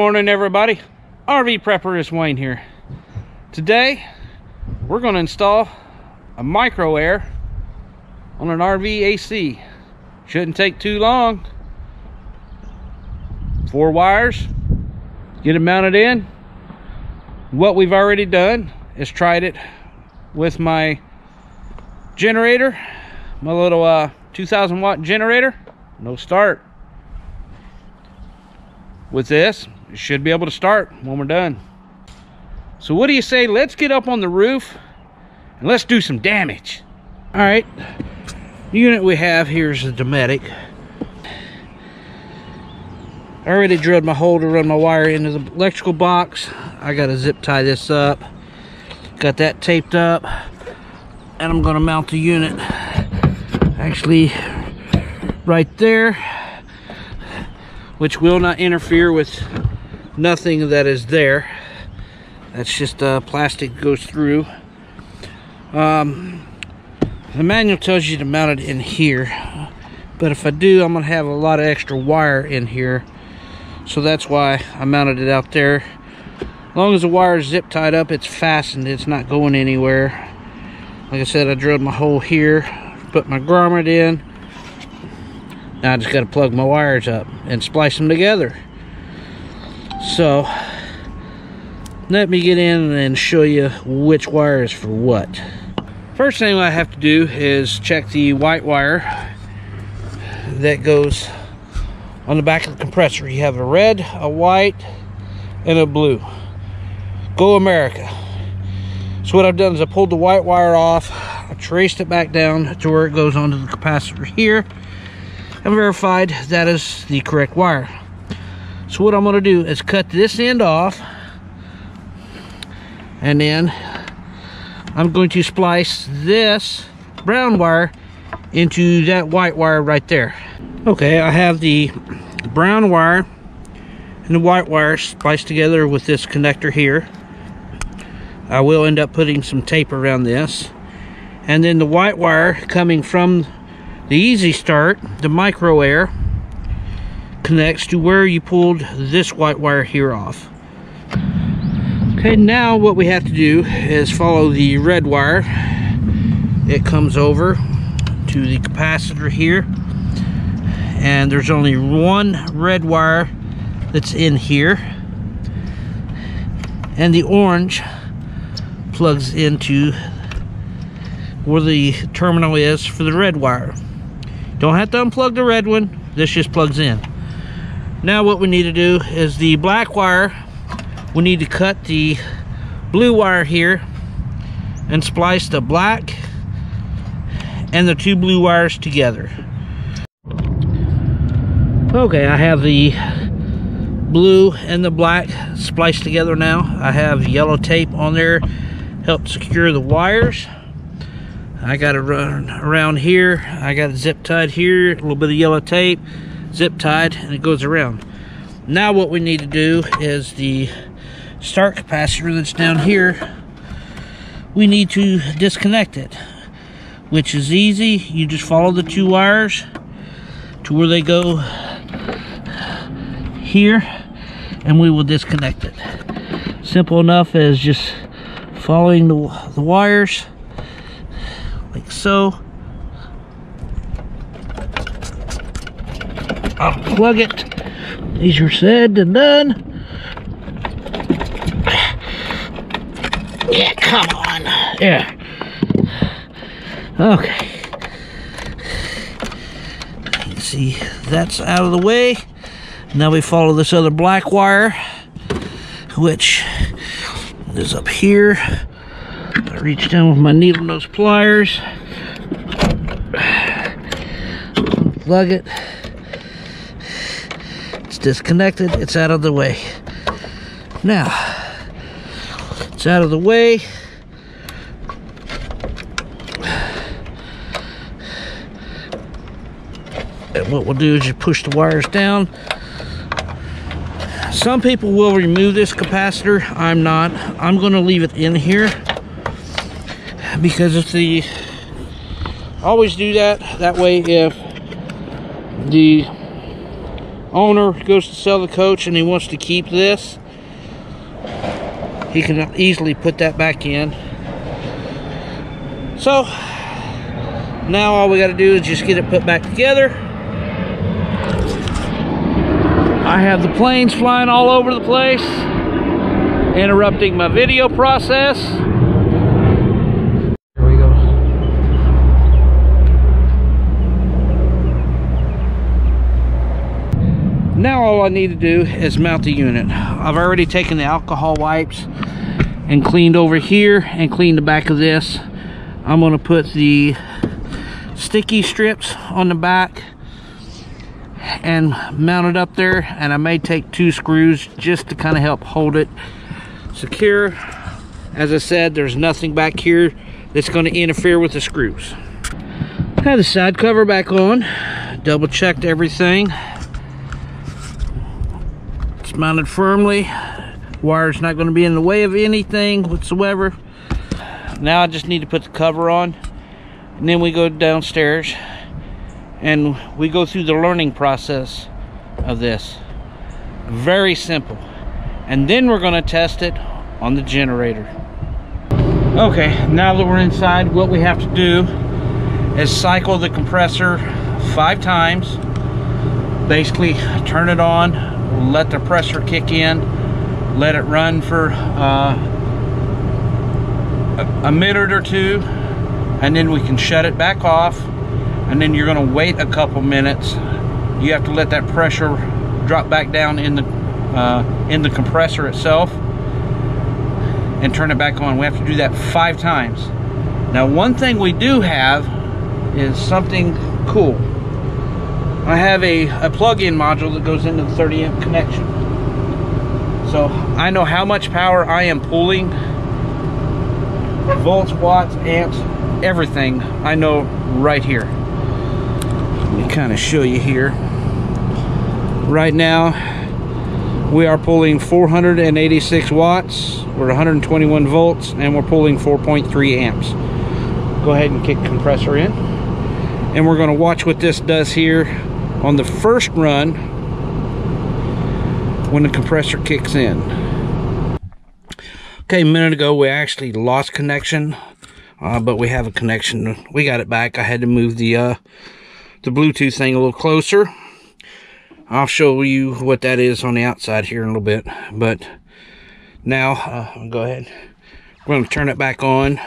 Morning, everybody. RV Prepper is Wayne here. Today, we're going to install a micro air on an RV AC. Shouldn't take too long. Four wires, get it mounted in. What we've already done is tried it with my generator, my little uh, 2000 watt generator. No start with this should be able to start when we're done. So what do you say? Let's get up on the roof and let's do some damage. All right. The unit we have here is the Dometic. I already drilled my hole to run my wire into the electrical box. I gotta zip tie this up. Got that taped up. And I'm gonna mount the unit actually right there which will not interfere with nothing that is there. That's just uh, plastic goes through. Um, the manual tells you to mount it in here, but if I do, I'm gonna have a lot of extra wire in here. So that's why I mounted it out there. As long as the wire is zip tied up, it's fastened, it's not going anywhere. Like I said, I drilled my hole here, put my grommet in, now I just got to plug my wires up and splice them together. So, let me get in and show you which wire is for what. First thing I have to do is check the white wire that goes on the back of the compressor. You have a red, a white, and a blue. Go America. So what I've done is I pulled the white wire off, I traced it back down to where it goes onto the capacitor here and verified that is the correct wire. So what I'm going to do is cut this end off and then I'm going to splice this brown wire into that white wire right there. Okay, I have the brown wire and the white wire spliced together with this connector here. I will end up putting some tape around this. And then the white wire coming from the Easy Start, the micro air, connects to where you pulled this white wire here off. Okay, now what we have to do is follow the red wire. It comes over to the capacitor here. And there's only one red wire that's in here. And the orange plugs into where the terminal is for the red wire. Don't have to unplug the red one. This just plugs in. Now what we need to do is the black wire, we need to cut the blue wire here and splice the black and the two blue wires together. Okay, I have the blue and the black spliced together now. I have yellow tape on there, help secure the wires. I got to run around here. I got zip tied here, a little bit of yellow tape, zip tied, and it goes around. Now what we need to do is the start capacitor that's down here, we need to disconnect it, which is easy. You just follow the two wires to where they go here, and we will disconnect it. Simple enough as just following the, the wires like so. I'll plug it. Easier said than done. Yeah, come on. Yeah. Okay. See, that's out of the way. Now we follow this other black wire, which is up here I reach down with my needle nose pliers, plug it. Disconnected, it's out of the way. Now, it's out of the way. And what we'll do is you push the wires down. Some people will remove this capacitor. I'm not. I'm going to leave it in here because if the always do that that way if the owner goes to sell the coach and he wants to keep this, he can easily put that back in. So now all we got to do is just get it put back together. I have the planes flying all over the place, interrupting my video process. Here we go. Now all I need to do is mount the unit. I've already taken the alcohol wipes and cleaned over here and cleaned the back of this. I'm going to put the sticky strips on the back and mount it up there and I may take two screws just to kind of help hold it secure as I said there's nothing back here that's going to interfere with the screws have the side cover back on double checked everything it's mounted firmly. Wire's not going to be in the way of anything whatsoever. Now I just need to put the cover on and then we go downstairs and we go through the learning process of this. Very simple. And then we're going to test it on the generator. Okay now that we're inside what we have to do is cycle the compressor five times basically turn it on let the pressure kick in let it run for uh, a, minute or two and then we can shut it back off and then you're going to wait a couple minutes. You have to let that pressure drop back down in the uh, in the compressor itself and turn it back on. We have to do that five times. Now one thing we do have is something cool I have a, a plug-in module that goes into the 30 amp connection. So I know how much power I am pulling. Volts watts amps everything I know right here. Let me kind of show you here. Right now we are pulling 486 watts we're 121 volts and we're pulling 4.3 amps. Go ahead and kick compressor in. And we're going to watch what this does here on the first run when the compressor kicks in okay a minute ago we actually lost connection uh, but we have a connection we got it back I had to move the uh, the Bluetooth thing a little closer. I'll show you what that is on the outside here in a little bit. But now, uh, go ahead. We're going to turn it back on.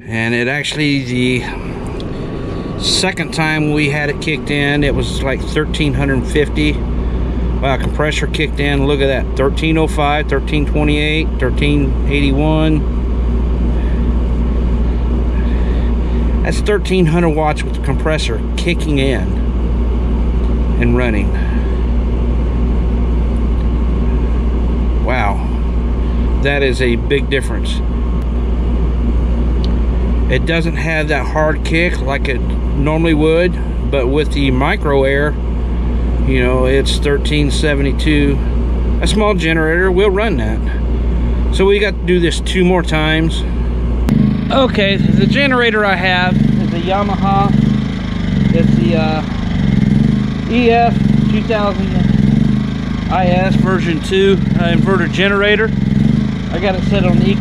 And it actually, the second time we had it kicked in, it was like 1350 Wow, uh, compressor kicked in. Look at that. 1305, 1328, 1381. That's 1300 watts with the compressor kicking in and running. Wow. That is a big difference. It doesn't have that hard kick like it normally would, but with the micro air, you know, it's 1372. A small generator will run that. So we got to do this two more times. Okay, the generator I have is a Yamaha. It's the uh, EF 2000 IS version 2 uh, inverter generator. I got it set on eco,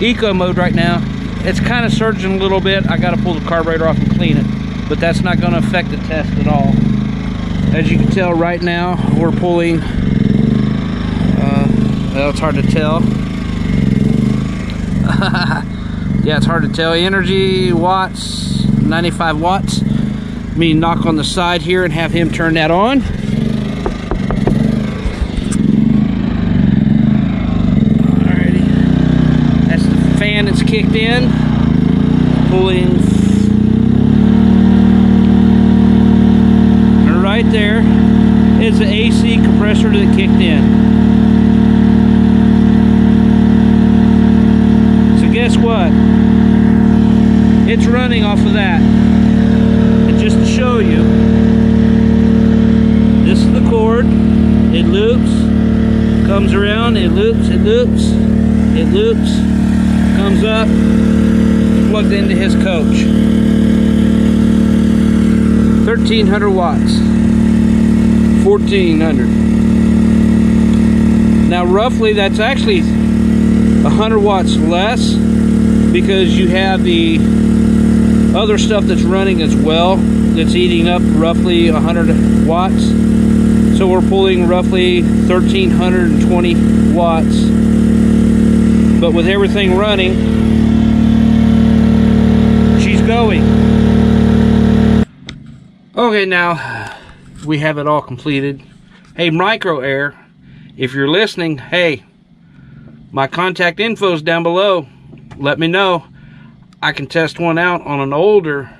eco mode right now. It's kind of surging a little bit. I got to pull the carburetor off and clean it, but that's not going to affect the test at all. As you can tell right now, we're pulling, uh, well, it's hard to tell. yeah, it's hard to tell. Energy watts, 95 watts. Me knock on the side here and have him turn that on. Alrighty. That's the fan that's kicked in. Pulling. right there is the AC compressor that kicked in. So guess what? It's running off of that. And just to show you, this is the cord. It loops, comes around, it loops, it loops, it loops, comes up, plugged into his coach. 1300 watts. 1400. Now roughly that's actually 100 watts less because you have the other stuff that's running as well that's eating up roughly 100 watts. So we're pulling roughly 1320 watts. But with everything running, going. Okay, now we have it all completed. Hey, Micro Air, if you're listening, hey, my contact info is down below. Let me know. I can test one out on an older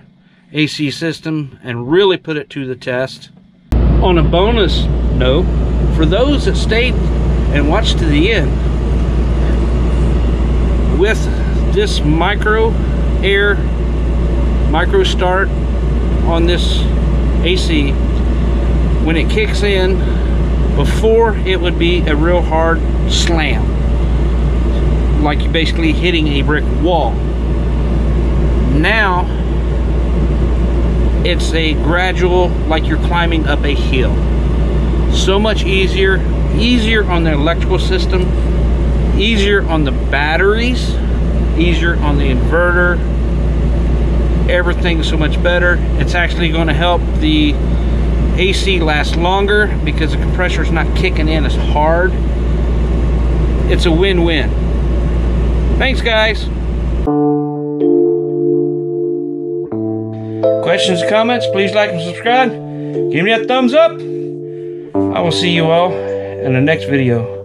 AC system and really put it to the test. On a bonus note, for those that stayed and watched to the end, with this micro air micro start on this AC, when it kicks in, before it would be a real hard slam. Like you're basically hitting a brick wall. Now, it's a gradual, like you're climbing up a hill. So much easier, easier on the electrical system, easier on the batteries, easier on the inverter, everything's so much better. It's actually going to help the AC last longer because the compressor is not kicking in as hard. It's a win-win. Thanks, guys. Questions, comments, please like and subscribe. Give me that thumbs up. I will see you all in the next video.